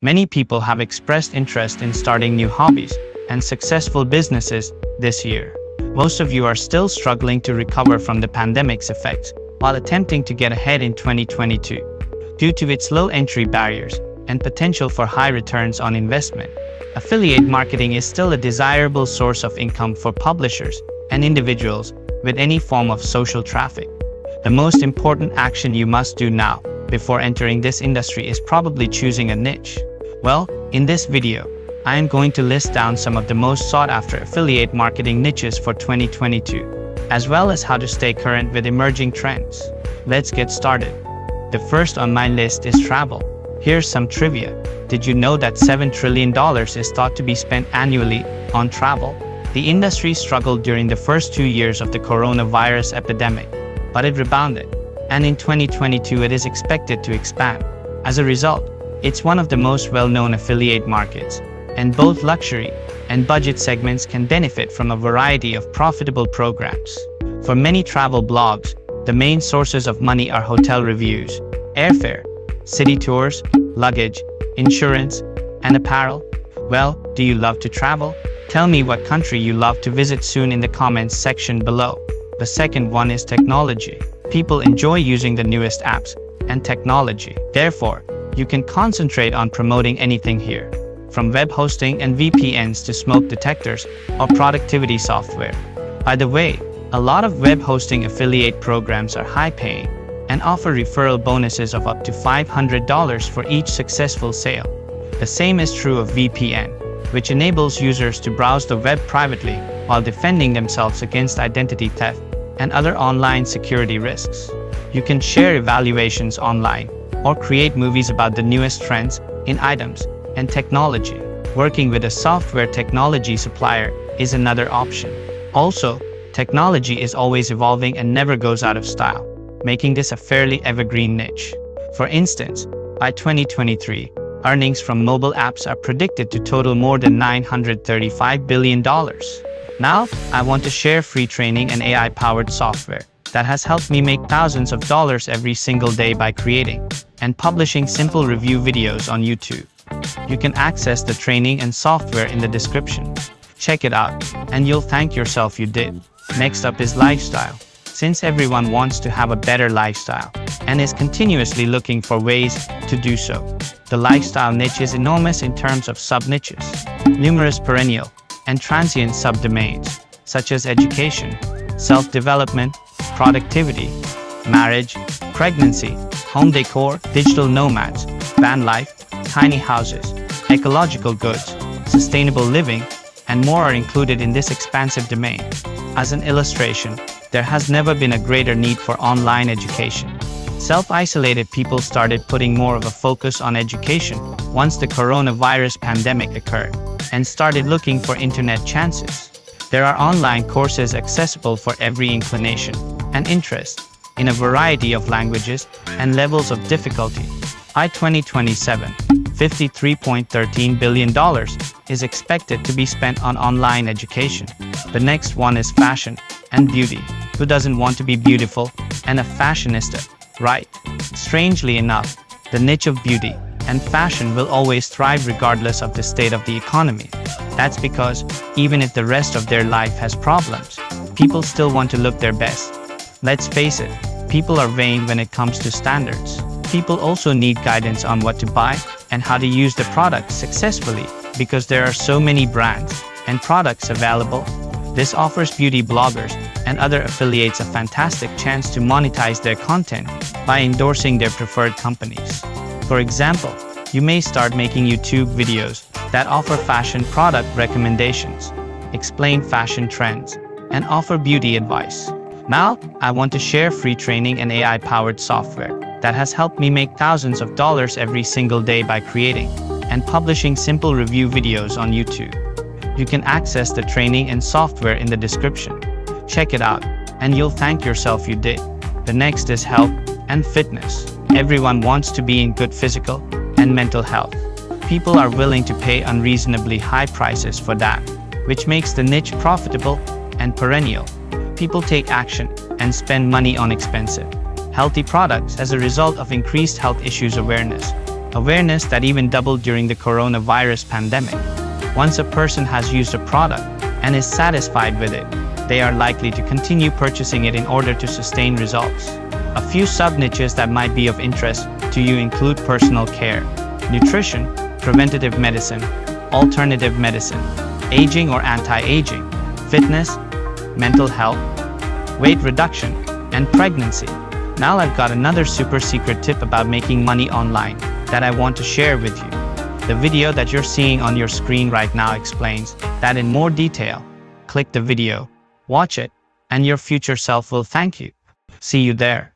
Many people have expressed interest in starting new hobbies and successful businesses this year. Most of you are still struggling to recover from the pandemic's effects while attempting to get ahead in 2022. Due to its low entry barriers and potential for high returns on investment, affiliate marketing is still a desirable source of income for publishers and individuals with any form of social traffic. The most important action you must do now before entering this industry is probably choosing a niche. Well, in this video, I am going to list down some of the most sought after affiliate marketing niches for 2022, as well as how to stay current with emerging trends. Let's get started. The first on my list is travel. Here's some trivia. Did you know that $7 trillion is thought to be spent annually on travel? The industry struggled during the first two years of the coronavirus epidemic, but it rebounded, and in 2022 it is expected to expand. As a result, it's one of the most well-known affiliate markets, and both luxury and budget segments can benefit from a variety of profitable programs. For many travel blogs, the main sources of money are hotel reviews, airfare, city tours, luggage, insurance, and apparel. Well, do you love to travel? Tell me what country you love to visit soon in the comments section below. The second one is technology. People enjoy using the newest apps and technology. Therefore, you can concentrate on promoting anything here, from web hosting and VPNs to smoke detectors or productivity software. By the way, a lot of web hosting affiliate programs are high paying and offer referral bonuses of up to $500 for each successful sale. The same is true of VPN, which enables users to browse the web privately while defending themselves against identity theft and other online security risks. You can share evaluations online or create movies about the newest trends in items and technology. Working with a software technology supplier is another option. Also, technology is always evolving and never goes out of style, making this a fairly evergreen niche. For instance, by 2023, earnings from mobile apps are predicted to total more than $935 billion. Now, I want to share free training and AI-powered software that has helped me make thousands of dollars every single day by creating and publishing simple review videos on YouTube. You can access the training and software in the description. Check it out, and you'll thank yourself you did. Next up is lifestyle. Since everyone wants to have a better lifestyle and is continuously looking for ways to do so, the lifestyle niche is enormous in terms of sub-niches. Numerous perennial and transient subdomains, such as education, self-development, productivity, marriage, pregnancy, home decor, digital nomads, van life, tiny houses, ecological goods, sustainable living, and more are included in this expansive domain. As an illustration, there has never been a greater need for online education. Self-isolated people started putting more of a focus on education once the coronavirus pandemic occurred and started looking for internet chances. There are online courses accessible for every inclination and interest in a variety of languages and levels of difficulty. By 2027, $53.13 billion is expected to be spent on online education. The next one is fashion and beauty. Who doesn't want to be beautiful and a fashionista, right? Strangely enough, the niche of beauty and fashion will always thrive regardless of the state of the economy. That's because, even if the rest of their life has problems, people still want to look their best. Let's face it, people are vain when it comes to standards. People also need guidance on what to buy and how to use the product successfully because there are so many brands and products available. This offers beauty bloggers and other affiliates a fantastic chance to monetize their content by endorsing their preferred companies. For example, you may start making YouTube videos that offer fashion product recommendations, explain fashion trends, and offer beauty advice. Now, I want to share free training and AI-powered software that has helped me make thousands of dollars every single day by creating and publishing simple review videos on YouTube. You can access the training and software in the description. Check it out, and you'll thank yourself you did. The next is health and fitness. Everyone wants to be in good physical and mental health. People are willing to pay unreasonably high prices for that, which makes the niche profitable and perennial. People take action and spend money on expensive, healthy products as a result of increased health issues awareness. Awareness that even doubled during the coronavirus pandemic. Once a person has used a product and is satisfied with it, they are likely to continue purchasing it in order to sustain results. A few sub-niches that might be of interest to you include personal care, nutrition, preventative medicine, alternative medicine, aging or anti-aging, fitness, mental health, weight reduction, and pregnancy. Now I've got another super secret tip about making money online that I want to share with you. The video that you're seeing on your screen right now explains that in more detail. Click the video, watch it, and your future self will thank you. See you there.